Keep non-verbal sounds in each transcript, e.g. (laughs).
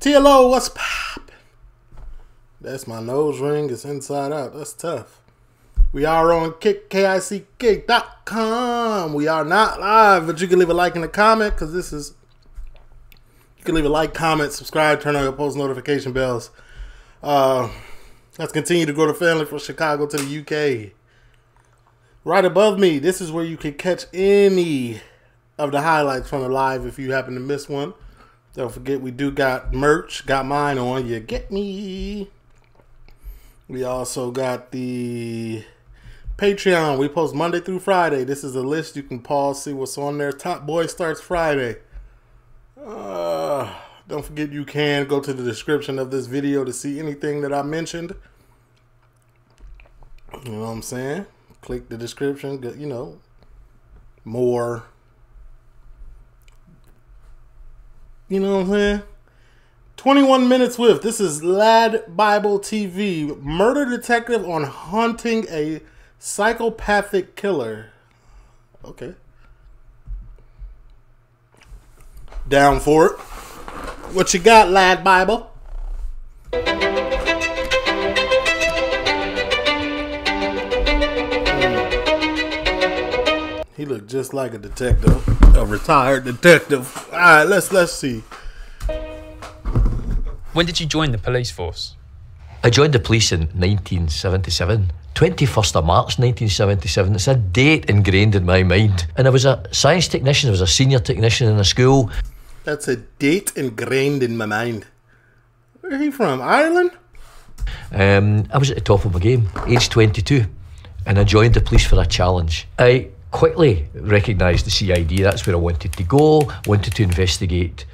TLO, what's poppin'? That's my nose ring. It's inside out. That's tough. We are on kick, K-I-C-K.com. We are not live, but you can leave a like and a comment because this is. You can leave a like, comment, subscribe, turn on your post notification bells. Uh, let's continue to grow the family from Chicago to the UK. Right above me, this is where you can catch any of the highlights from the live if you happen to miss one. Don't forget, we do got merch. Got mine on. You get me. We also got the Patreon. We post Monday through Friday. This is a list. You can pause, see what's on there. Top Boy starts Friday. Uh, don't forget, you can go to the description of this video to see anything that I mentioned. You know what I'm saying? Click the description. You know, more You know what I'm saying? 21 minutes with. This is Lad Bible TV. Murder detective on hunting a psychopathic killer. Okay. Down for it. What you got, Lad Bible? Hmm. He looked just like a detective, a retired detective. All right, let's let's see. When did you join the police force? I joined the police in 1977. 21st of March 1977. It's a date ingrained in my mind. And I was a science technician, I was a senior technician in a school. That's a date ingrained in my mind. Where are you from? Ireland? Um, I was at the top of my game, age 22, and I joined the police for a challenge. I quickly recognised the CID. That's where I wanted to go, wanted to investigate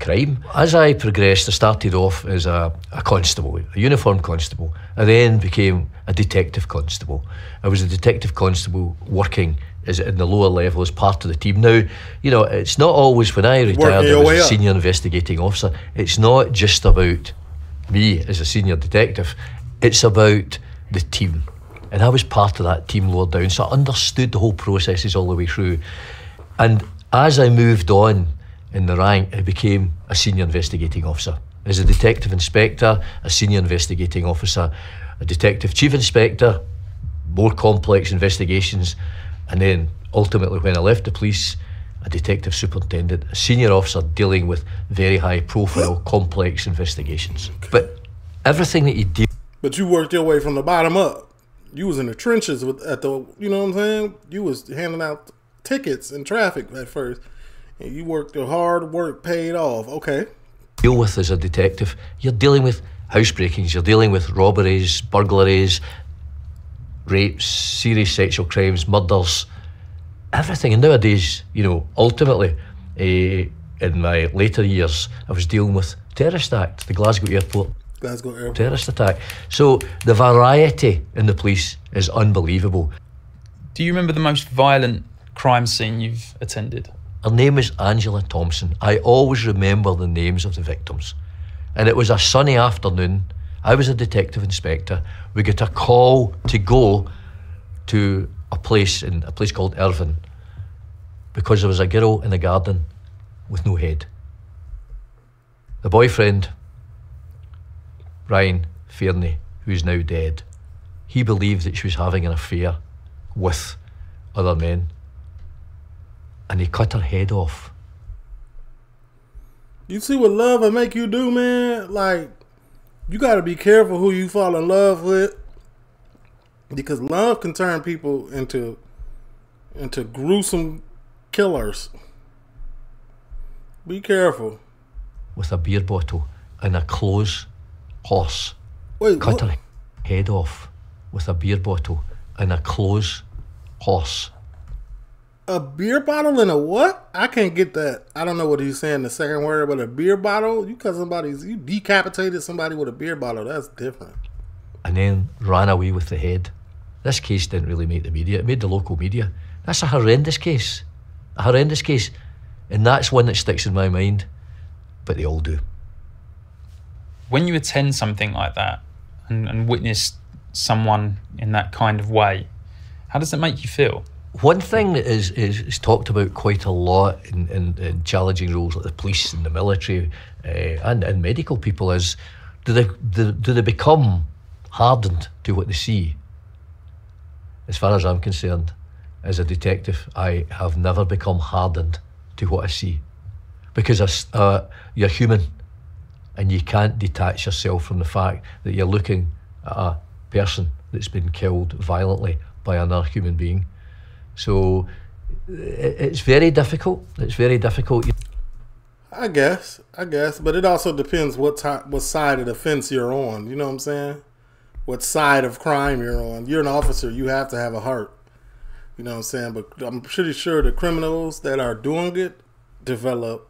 crime. As I progressed, I started off as a, a constable, a uniformed constable. I then became a detective constable. I was a detective constable working as in the lower level as part of the team. Now, you know, it's not always when I retired as a senior investigating officer, it's not just about me as a senior detective, it's about the team. And I was part of that team lower down, so I understood the whole processes all the way through. And as I moved on in the rank, I became a senior investigating officer. As a detective inspector, a senior investigating officer, a detective chief inspector, more complex investigations, and then ultimately, when I left the police, a detective superintendent, a senior officer dealing with very high profile, complex investigations. But everything that you do. But you worked your way from the bottom up you was in the trenches with at the you know what I'm saying? You was handing out tickets in traffic at first. And you worked your hard work paid off. Okay. Deal with as a detective. You're dealing with housebreakings, you're dealing with robberies, burglaries, rapes, serious sexual crimes, murders, everything. And nowadays, you know, ultimately, uh, in my later years, I was dealing with terrorist act, the Glasgow airport Glasgow Airport. Terrorist attack. So the variety in the police is unbelievable. Do you remember the most violent crime scene you've attended? Her name was Angela Thompson. I always remember the names of the victims. And it was a sunny afternoon. I was a detective inspector. We got a call to go to a place in a place called Irvine because there was a girl in the garden with no head. The boyfriend Ryan Fairney, who's now dead, he believed that she was having an affair with other men. And he cut her head off. You see what love will make you do, man? Like, you got to be careful who you fall in love with. Because love can turn people into into gruesome killers. Be careful. With a beer bottle and a clothes horse Wait, cut what? her head off with a beer bottle and a clothes horse. A beer bottle and a what? I can't get that. I don't know what he's saying the second word, but a beer bottle? You cut somebody's you decapitated somebody with a beer bottle. That's different. And then ran away with the head. This case didn't really make the media. It made the local media. That's a horrendous case. A horrendous case. And that's one that sticks in my mind. But they all do. When you attend something like that and, and witness someone in that kind of way, how does it make you feel? one thing that is, is, is talked about quite a lot in, in, in challenging roles like the police and the military uh, and, and medical people is do they, do, do they become hardened to what they see? As far as I'm concerned, as a detective, I have never become hardened to what I see. Because uh, you're human and you can't detach yourself from the fact that you're looking at a person that's been killed violently by another human being. So it's very difficult. It's very difficult. I guess, I guess, but it also depends what type, what side of the fence you're on. You know what I'm saying? What side of crime you're on. You're an officer. You have to have a heart. You know what I'm saying? But I'm pretty sure the criminals that are doing it develop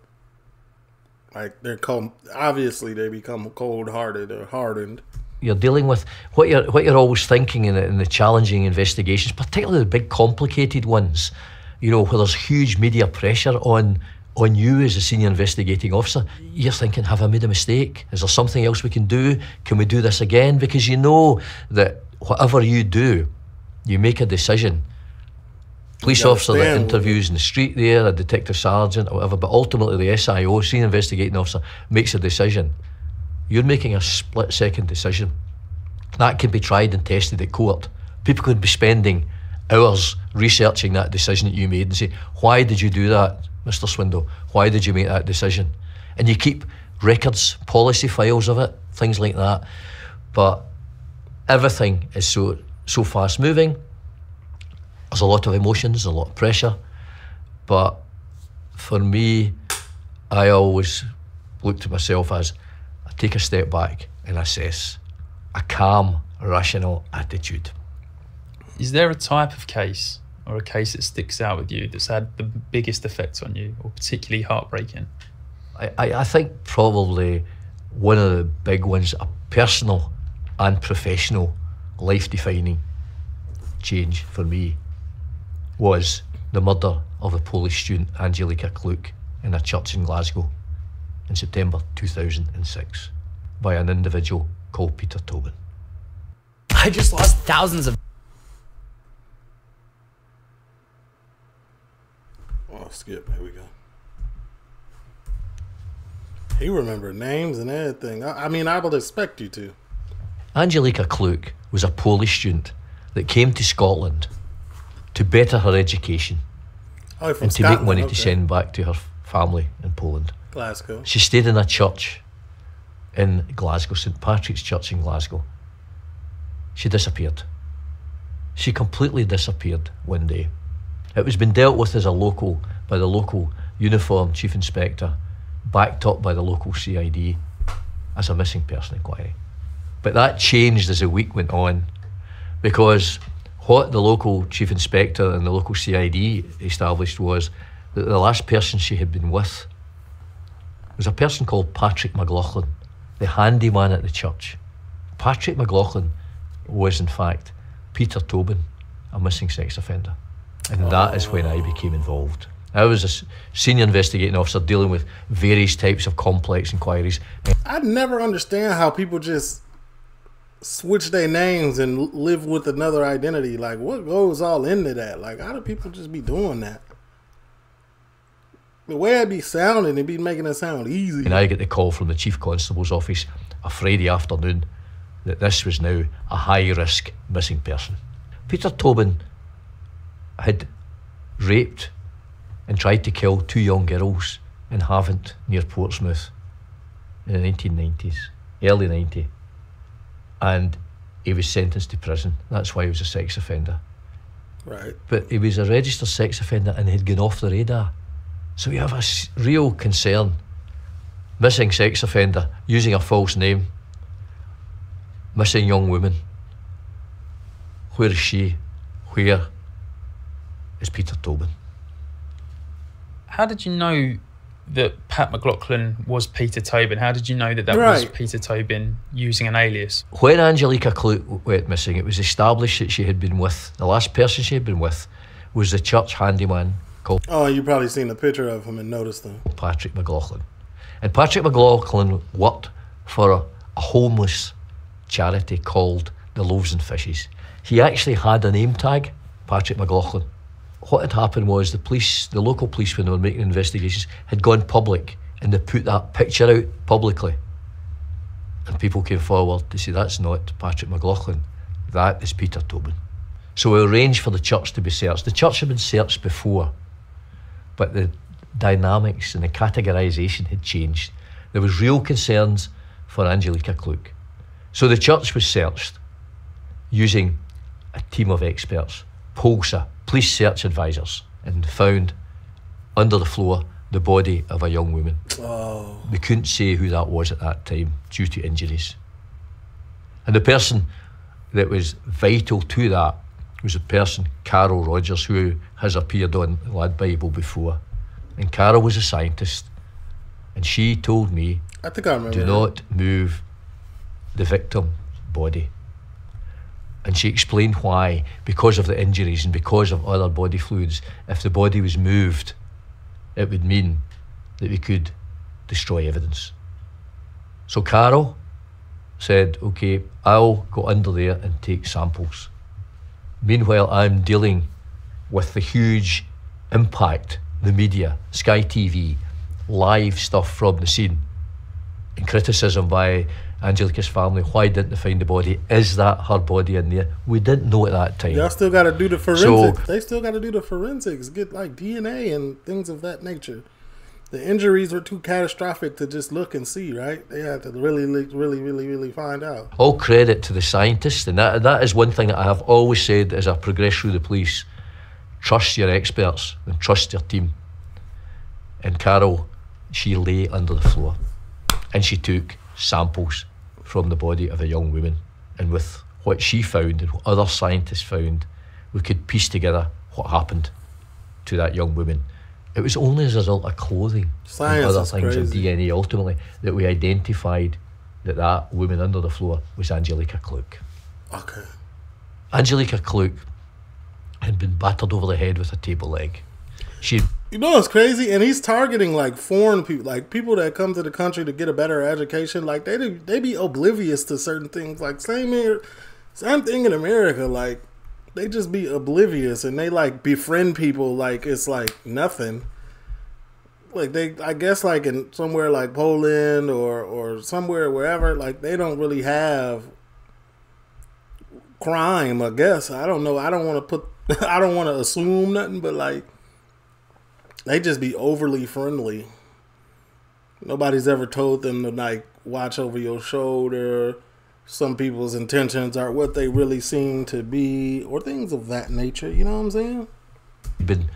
like they're cold. Obviously, they become cold-hearted or hardened. You're dealing with what you're what you're always thinking in the, in the challenging investigations, particularly the big complicated ones. You know where there's huge media pressure on on you as a senior investigating officer. You're thinking, have I made a mistake? Is there something else we can do? Can we do this again? Because you know that whatever you do, you make a decision police officer that interviews in the street there, a detective sergeant or whatever, but ultimately the SIO, senior investigating officer, makes a decision. You're making a split second decision. That can be tried and tested at court. People could be spending hours researching that decision that you made and say, why did you do that, Mr. Swindle? Why did you make that decision? And you keep records, policy files of it, things like that. But everything is so so fast moving there's a lot of emotions, a lot of pressure. But for me, I always look to myself as I take a step back and assess a calm, rational attitude. Is there a type of case or a case that sticks out with you that's had the biggest effect on you or particularly heartbreaking? I, I, I think probably one of the big ones, a personal and professional life defining change for me was the murder of a Polish student, Angelika Kluk, in a church in Glasgow in September 2006 by an individual called Peter Tobin. I just lost thousands of. Oh, skip. Here we go. He remembered names and everything. I, I mean, I would expect you to. Angelika Kluk was a Polish student that came to Scotland to better her education oh, and to Scotland. make money okay. to send back to her family in Poland. Glasgow. She stayed in a church in Glasgow, St Patrick's Church in Glasgow. She disappeared. She completely disappeared one day. It was been dealt with as a local by the local uniform chief inspector, backed up by the local CID as a missing person inquiry. But that changed as the week went on because what the local chief inspector and the local CID established was that the last person she had been with was a person called Patrick McLaughlin, the handyman at the church. Patrick McLaughlin was, in fact, Peter Tobin, a missing sex offender. And oh. that is when I became involved. I was a senior investigating officer dealing with various types of complex inquiries. I never understand how people just switch their names and live with another identity. Like, what goes all into that? Like, how do people just be doing that? The way it be sounding, it be making it sound easy. And I get the call from the chief constable's office a Friday afternoon that this was now a high risk missing person. Peter Tobin had raped and tried to kill two young girls in Havant near Portsmouth in the 1990s, early 90s and he was sentenced to prison. That's why he was a sex offender. Right. But he was a registered sex offender and he'd gone off the radar. So we have a real concern. Missing sex offender, using a false name, missing young woman. Where is she? Where is Peter Tobin? How did you know that Pat McLaughlin was Peter Tobin. How did you know that that right. was Peter Tobin using an alias? When Angelika Kluk went missing, it was established that she had been with the last person she had been with was the church handyman called. Oh, you probably seen a picture of him and noticed him. Patrick McLaughlin, and Patrick McLaughlin worked for a, a homeless charity called the Loaves and Fishes. He actually had a name tag, Patrick McLaughlin. What had happened was the police, the local police, when they were making investigations, had gone public and they put that picture out publicly. And people came forward to say, that's not Patrick McLaughlin, that is Peter Tobin. So we arranged for the church to be searched. The church had been searched before, but the dynamics and the categorisation had changed. There was real concerns for Angelika Kluk. So the church was searched using a team of experts, POLSA, police search advisors, and found under the floor the body of a young woman. Oh. They couldn't say who that was at that time due to injuries. And the person that was vital to that was a person, Carol Rogers, who has appeared on Lad Bible before. And Carol was a scientist, and she told me, I think I remember. do not move the victim's body. And she explained why, because of the injuries and because of other body fluids, if the body was moved, it would mean that we could destroy evidence. So Carol said, okay, I'll go under there and take samples. Meanwhile, I'm dealing with the huge impact the media, Sky TV, live stuff from the scene, and criticism by Angelika's family. Why didn't they find the body? Is that her body in there? We didn't know at that time. Y'all still got to do the forensics. they still got to do the forensics, get like DNA and things of that nature. The injuries were too catastrophic to just look and see, right? They had to really, really, really, really, really find out. All credit to the scientists, and that that is one thing that I have always said as I progress through the police: trust your experts and trust your team. And Carol, she lay under the floor, and she took samples from the body of a young woman, and with what she found and what other scientists found, we could piece together what happened to that young woman. It was only as a result of clothing Science and other things crazy. and DNA ultimately that we identified that that woman under the floor was Angelika Kluk. Okay. Angelika Kluk had been battered over the head with a table leg. She You know what's crazy? And he's targeting like foreign people, like people that come to the country to get a better education. Like they they be oblivious to certain things. Like same here, same thing in America. Like they just be oblivious and they like befriend people like it's like nothing. Like they, I guess, like in somewhere like Poland or or somewhere wherever, like they don't really have crime. I guess I don't know. I don't want to put. (laughs) I don't want to assume nothing, but like they just be overly friendly. Nobody's ever told them to like watch over your shoulder. Some people's intentions are what they really seem to be, or things of that nature. You know what I'm saying? been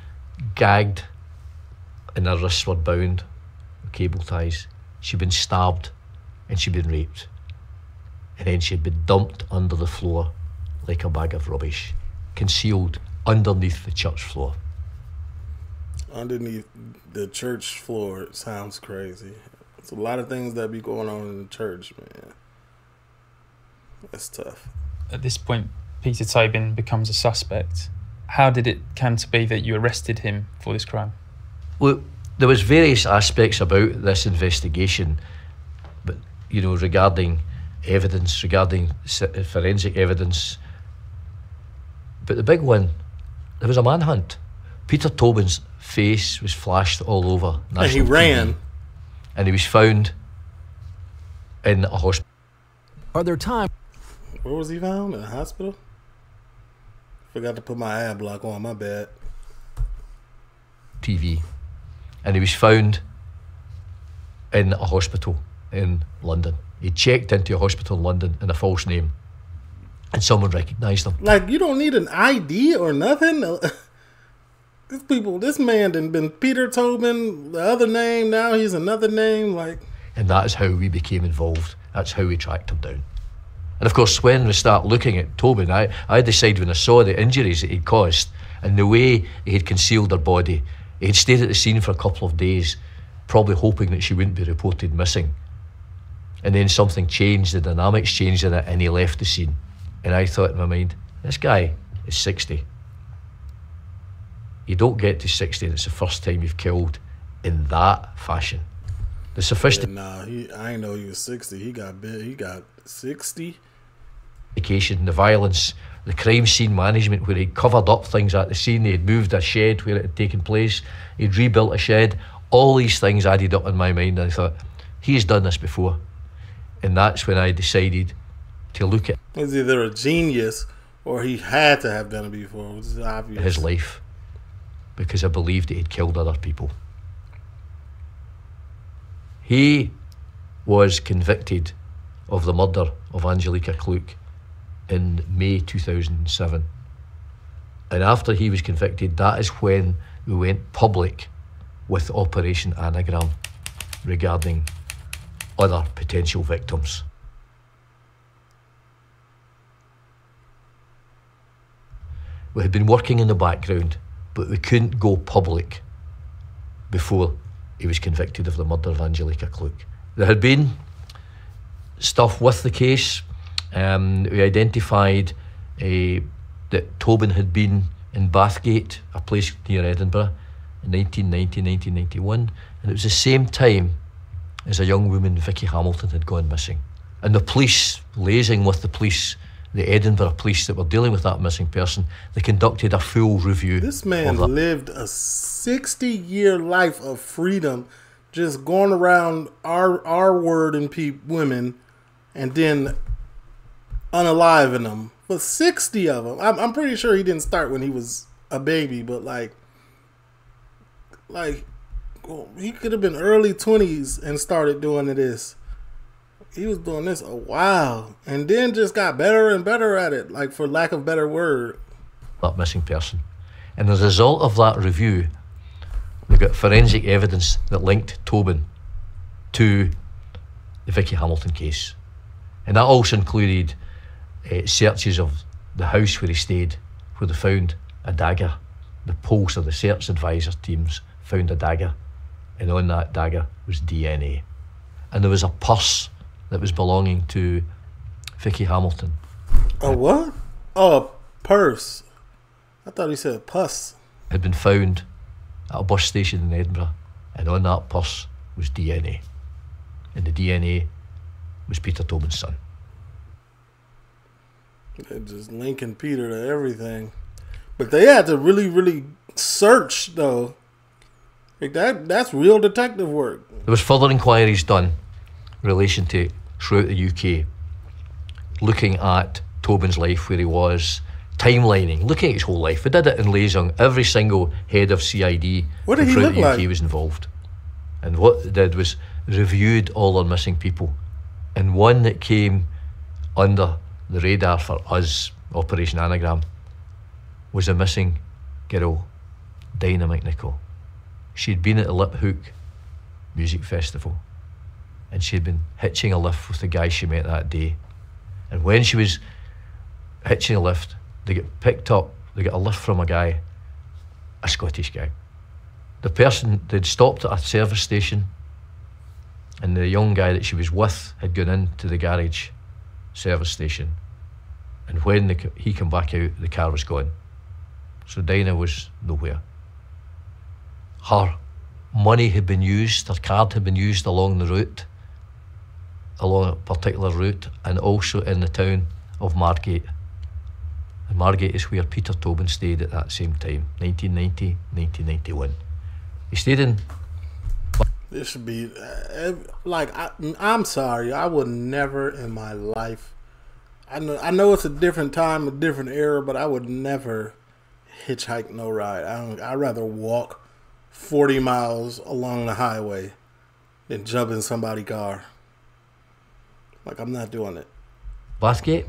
gagged and her wrists were bound with cable ties. She'd been stabbed and she'd been raped. And then she'd been dumped under the floor like a bag of rubbish, concealed underneath the church floor. Underneath the church floor, it sounds crazy. It's a lot of things that be going on in the church, man. That's tough. At this point, Peter Tobin becomes a suspect. How did it come to be that you arrested him for this crime? Well, there was various aspects about this investigation, but you know, regarding evidence, regarding forensic evidence. But the big one, there was a manhunt. Peter Tobin's face was flashed all over. And he national TV, ran. and he was found in a hospital. Are there times Where was he found? In a hospital? Forgot to put my ad block on. My bad. TV, and he was found in a hospital in London. He checked into a hospital in London in a false name, and someone recognised him. Like you don't need an ID or nothing. (laughs) This people, this man done been Peter Tobin, the other name. Now he's another name. Like And that is how we became involved. That's how we tracked him down. And of course, when we start looking at Tobin, I, I decided when I saw the injuries that he'd caused and the way he had concealed her body, he had stayed at the scene for a couple of days, probably hoping that she wouldn't be reported missing. And then something changed, the dynamics changed in it, and he left the scene. And I thought in my mind, this guy is 60. You don't get to 60, and it's the first time you've killed in that fashion. The yeah, sophistication. nah, he. I ain't know he was sixty. He got big. He got sixty. education, the violence the crime scene management where he covered up things at the scene. He had moved a shed where it had taken place. He'd rebuilt a shed. All these things added up in my mind. And I thought, he's done this before. And that's when I decided to look at He's either a genius or he had to have done it before. Which is obvious. his life because I believed he had killed other people. He was convicted of the murder of Angelika Kluk in May 2007. And after he was convicted, that is when we went public with Operation Anagram regarding other potential victims. We had been working in the background, but we couldn't go public before he was convicted of the murder of Angelika Kluk. There had been stuff with the case. Um, we identified uh, that Tobin had been in Bathgate, a place near Edinburgh, in 1990, 1991, and it was the same time as a young woman, Vicky Hamilton, had gone missing. And the police, liaising with the police, the Edinburgh police that were dealing with that missing person, they conducted a full review. This man lived a 60 year life of freedom, just going around our our word and pe- women, and then unaliving them. For 60 of them. I'm, I'm pretty sure he didn't start when he was a baby, but like, like, he could have been early 20s and started doing this. He was doing this a while and then just got better and better at it, like, for lack of better word. that missing person. And as a result of that review, we got forensic evidence that linked Tobin to the Vicky Hamilton case. And that also included uh, searches of the house where he stayed, where they found a dagger. The pulse of the search advisor teams found a dagger, and on that dagger was DNA. And there was a purse that was belonging to Vicky Hamilton. A what? Oh, a purse. I thought he said pus. had been found at a bus station in Edinburgh, and on that purse was DNA. And the DNA was Peter Tobin's son. They're just linking Peter to everything. But they had to really, really search though. Like that that's real detective work. There was further inquiries done in relation to throughout the UK, looking at Tobin's life, where he was, timelining, looking at his whole life. We did it in liaison. Every single head of CID What did he throughout look the UK like? was involved. And what they did was reviewed all our missing people. And one that came under the radar for us, Operation Anagram, was a missing girl, Dinah McNicol. She'd been at the Liphook Music Festival and she'd been hitching a lift with the guy she met that day. And when she was hitching a lift, they get picked up, they get a lift from a guy, a Scottish guy. The person, they'd stopped at a service station and the young guy that she was with had gone into the garage service station. And when the, he came back out, the car was gone. So Dinah was nowhere. Her money had been used, her card had been used along the route, along a particular route, and also in the town of Margate. And Margate is where Peter Tobin stayed at that same time, 1990, 1991. He stayed in This should be uh, like I, I'm sorry, I would never in my life. I know I know it's a different time, a different era, but I would never hitchhike no ride. I don't, I'd rather walk forty miles along the highway than jump in somebody's car. Like I'm not doing it. Bathgate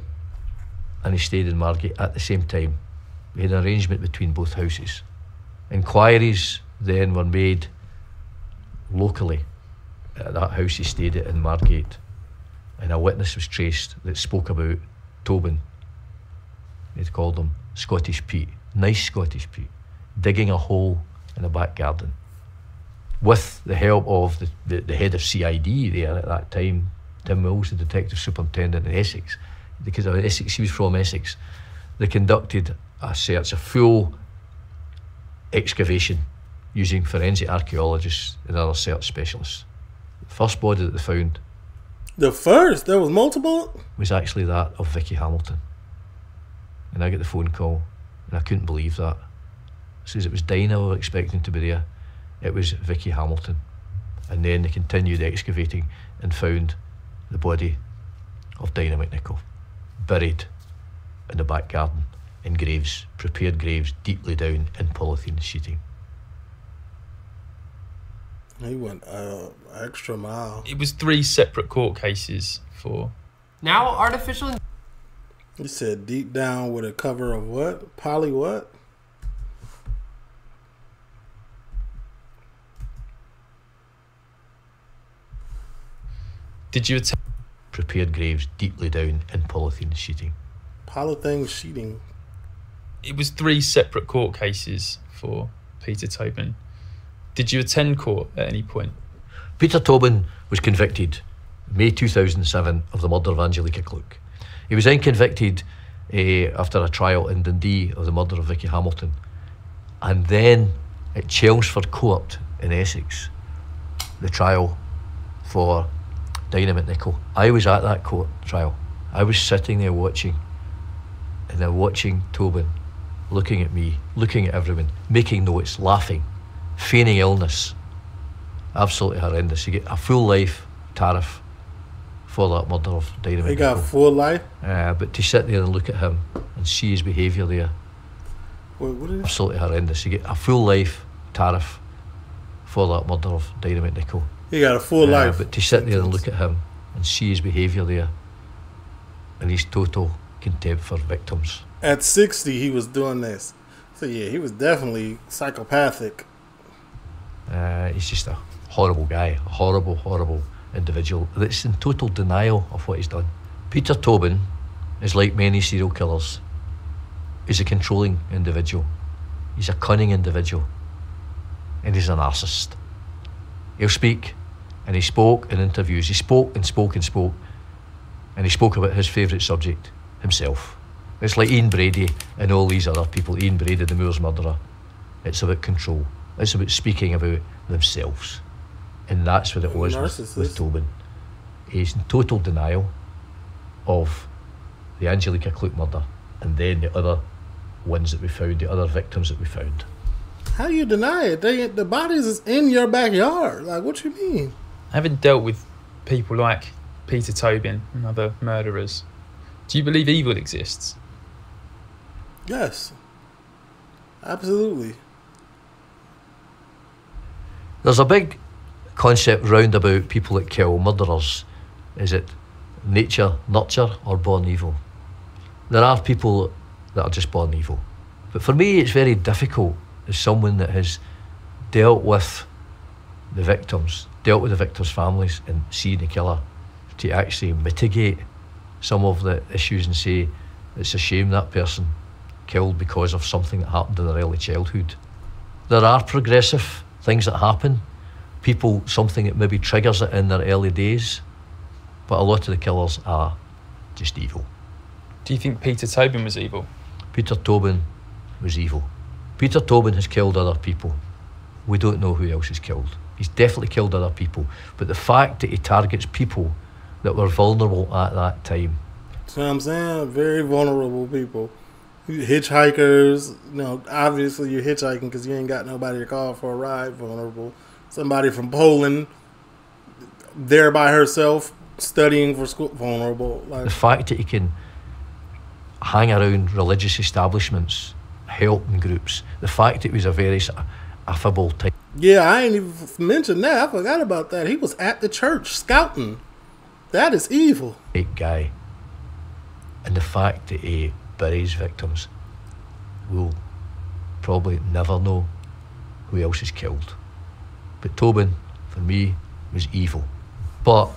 and he stayed in Margate at the same time. We had an arrangement between both houses. Inquiries then were made locally at that house he stayed at in Margate, and a witness was traced that spoke about Tobin. They'd called him Scottish Pete, nice Scottish Pete, digging a hole in the back garden. With the help of the, the, the head of CID there at that time, Tim Mills, the detective superintendent in Essex, because of Essex, he was from Essex, they conducted a search, a full excavation using forensic archaeologists and other search specialists. The first body that they found The first there was multiple. was actually that of Vicky Hamilton. and I get the phone call, and I couldn't believe that. Says it was Dinah we were expecting to be there. It was Vicky Hamilton. And then they continued excavating and found the body of Dinah McNicol, buried in the back garden in graves, prepared graves deeply down in polythene sheeting. He went uh, extra mile. It was three separate court cases for. Now artificial. He said deep down with a cover of what? Poly what? Did you attend? Prepared graves deeply down in polythene sheeting. Polythene sheeting. It was three separate court cases for Peter Tobin. Did you attend court at any point? Peter Tobin was convicted May 2007 of the murder of Angelika Kluk. He was then convicted uh, after a trial in Dundee of the murder of Vicky Hamilton. And then at Chelmsford Court in Essex, the trial for Dinah McNicol. I was at that court trial. I was sitting there watching, and they're watching Tobin, looking at me, looking at everyone, making notes, laughing, feigning illness. Absolutely horrendous. You get a full life tariff for that murder of Dinah He got full life. Uh, but to sit there and look at him and see his behaviour there, Wait, what is absolutely horrendous. You get a full life tariff for that murder of Dynamite McNicol. He got a full Uh, life. But to sit there and look at him and see his behaviour there and his total contempt for victims. At 60, he was doing this. So, yeah, he was definitely psychopathic. Uh, he's just a horrible guy, a horrible, horrible individual that's in total denial of what he's done. Peter Tobin is like many serial killers. He's a controlling individual. He's a cunning individual. And he's a narcissist. He'll speak, and he spoke in interviews. He spoke and spoke and spoke, and he spoke about his favourite subject, himself. It's like Ian Brady and all these other people. Ian Brady, the Moors murderer. It's about control. It's about speaking about themselves. And that's what it was with, with Tobin. He's in total denial of the Angelika Kluk murder and then the other ones that we found, the other victims that we found. How you deny it? They, the bodies is in your backyard. Like, what you mean? Having dealt with people like Peter Tobin and other murderers, do you believe evil exists? Yes. Absolutely. There's a big concept round about people that kill, murderers. Is it nature, nurture, or born evil? There are people that are just born evil. But for me, it's very difficult as someone that has dealt with the victims, dealt with the victims' families, and seen the killer to actually mitigate some of the issues and say it's a shame that person killed because of something that happened in their early childhood. There are progressive things that happen, people, something that maybe triggers it in their early days, but a lot of the killers are just evil. Do you think Peter Tobin was evil? Peter Tobin was evil. Peter Tobin has killed other people. We don't know who else he's killed. He's definitely killed other people. But the fact that he targets people that were vulnerable at that time, So I'm saying, very vulnerable people. Hitchhikers, you know, obviously you're hitchhiking because you ain't got nobody to call for a ride. Vulnerable. Somebody from Poland, there by herself, studying for school. Vulnerable. the fact that he can hang around religious establishments, helping groups, the fact it was a very sort of affable type yeah, I ain't even mentioned that. I forgot about that. He was at the church scouting. That is evil. guy, and the fact that he buries victims, we'll probably never know who else is killed. But Tobin, for me, was evil. But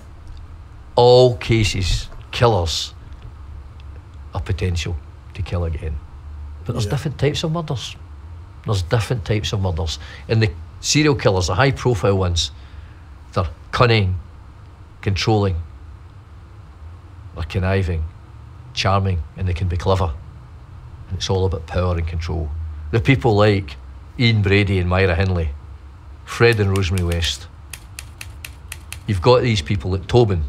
all cases, killers, are potential to kill again. But there's Yeah. different types of murders. There's different types of murders. And the serial killers, the high profile ones, they're cunning, controlling, they're conniving, charming, and they can be clever. And it's all about power and control. The people like Ian Brady and Myra Hindley, Fred and Rosemary West. You've got these people like Tobin.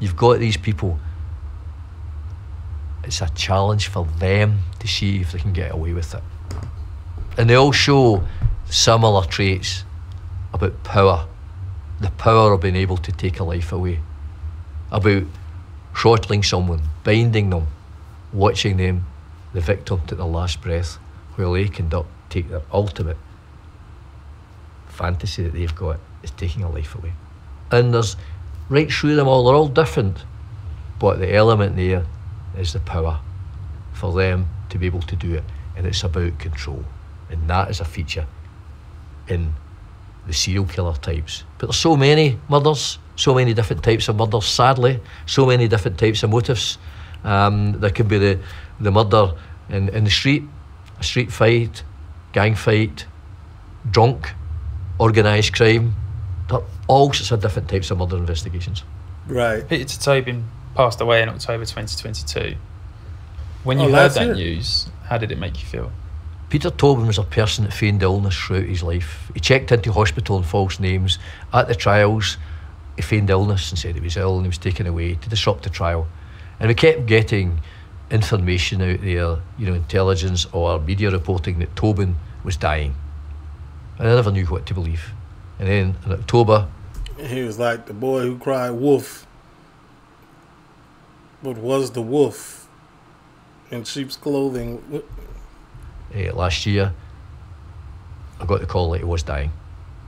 You've got these people It's a challenge for them to see if they can get away with it. And they all show similar traits about power the power of being able to take a life away, about throttling someone, binding them, watching them, the victim, to their last breath, while they conduct, take their ultimate fantasy that they've got is taking a life away. And there's right through them all, they're all different, but the element there is the power for them to be able to do it, and it's about control, and that is a feature in the serial killer types. But there's so many murders, so many different types of murders, sadly, so many different types of motives. Um, there could be the, the murder in, in the street, a street fight, gang fight, drunk, organised crime, all sorts of different types of murder investigations. Right. Peter Tobin passed away in October 2022. When you oh, heard that year. news, how did it make you feel? Peter Tobin was a person that feigned illness throughout his life. He checked into hospital in false names. At the trials, he feigned illness and said he was ill and he was taken away to disrupt the trial. And we kept getting information out there, you know, intelligence or media reporting that Tobin was dying. And I never knew what to believe. And then in October, he was like the boy who cried wolf, but was the wolf in sheep's clothing uh, last year, I got the call that he was dying.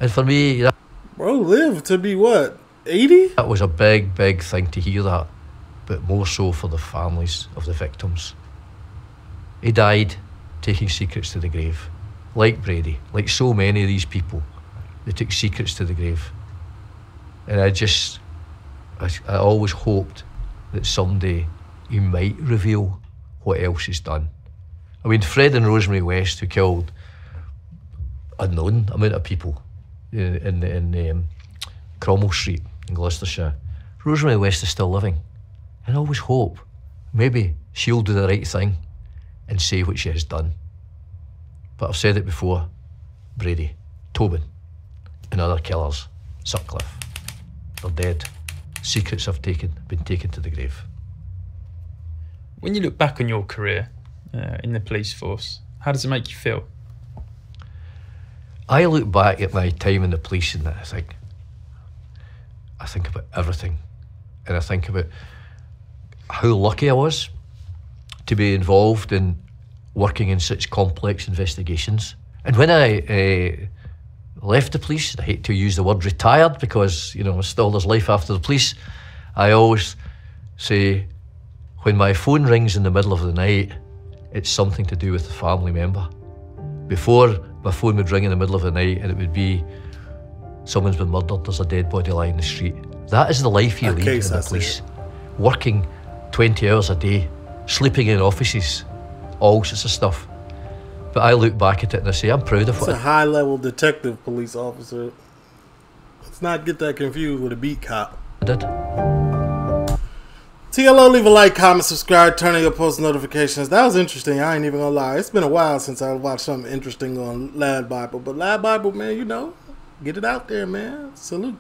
And for me, that, bro, lived to be what eighty? That was a big, big thing to hear that, but more so for the families of the victims. He died taking secrets to the grave, like Brady, like so many of these people. They took secrets to the grave, and I just, I, I always hoped that someday he might reveal what else he's done. I mean, Fred and Rosemary West, who killed unknown amount of people in in, in um, Cromwell Street in Gloucestershire. Rosemary West is still living, and I always hope maybe she'll do the right thing and say what she has done. But I've said it before: Brady, Tobin, and other killers, Sutcliffe, they're dead. Secrets have taken been taken to the grave. When you look back on your career, uh, in the police force. How does it make you feel? I look back at my time in the police and I think, I think about everything, and I think about how lucky I was to be involved in working in such complex investigations. And when I uh, left the police, I hate to use the word retired because you know still there's life after the police. I always say, when my phone rings in the middle of the night it's something to do with a family member. Before, my phone would ring in the middle of the night and it would be someone's been murdered, there's a dead body lying in the street. That is the life you lead in the police. It. Working 20 hours a day, sleeping in offices, all sorts of stuff. But I look back at it and I say, I'm proud of it. it's a high level detective police officer. Let's not get that confused with a beat cop. I did. TLO, leave a like, comment, subscribe, turn on your post notifications. That was interesting. I ain't even gonna lie. It's been a while since I watched something interesting on Lad Bible. But Lad Bible, man, you know, get it out there, man. Salute.